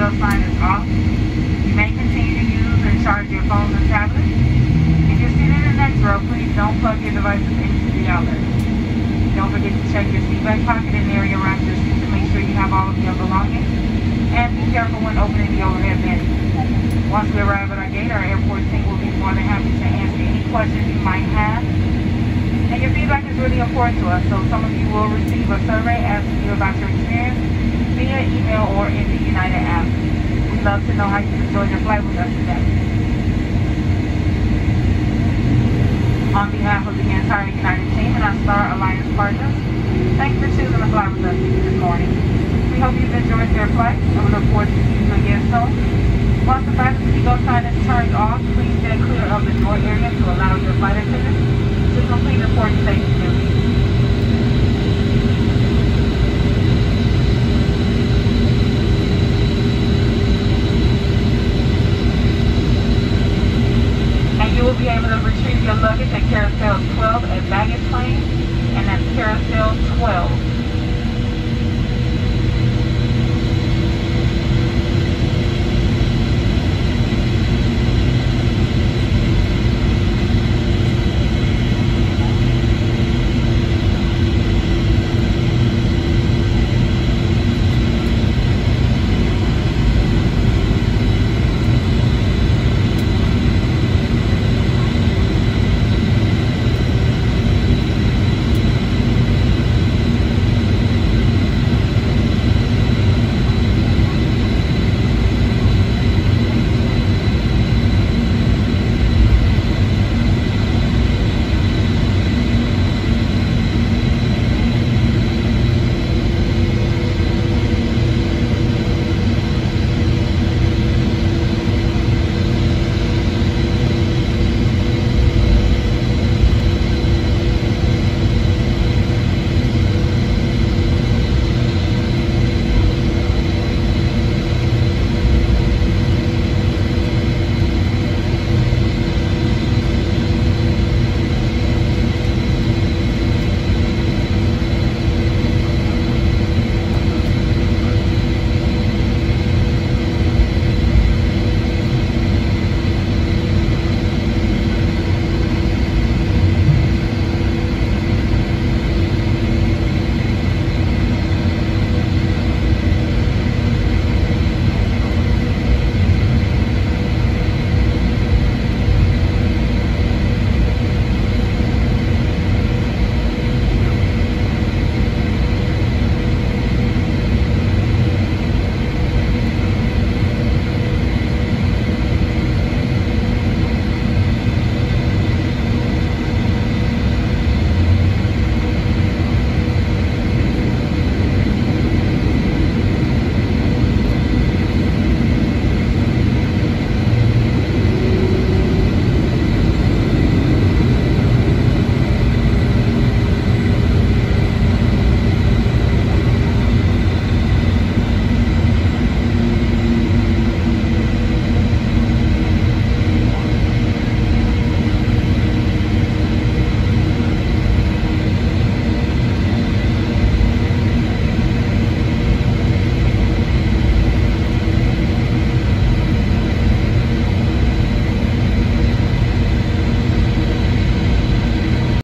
seatbelt sign is off. You may continue to use and charge your phones and tablets. If you're seated in the next row, please don't plug your devices into the outlet. Don't forget to check your seat back pocket and area around your seat to make sure you have all of your belongings. And be careful when opening the overhead bin. Once we arrive at our gate, our airport team will be more than happy to answer any questions you might have. And your feedback is really important to us, so some of you will receive a survey asking you about your experience via email or in the United app. We'd love to know how you enjoyed your flight with us today. On behalf of the entire United team and our Star Alliance partners, thanks for choosing to fly with us this morning. We hope you've enjoyed your flight and we look forward to seeing you again soon. Once the fasten seatbelt sign is turned off, please stay clear of the door area to allow your flight attendants to complete important safety duties.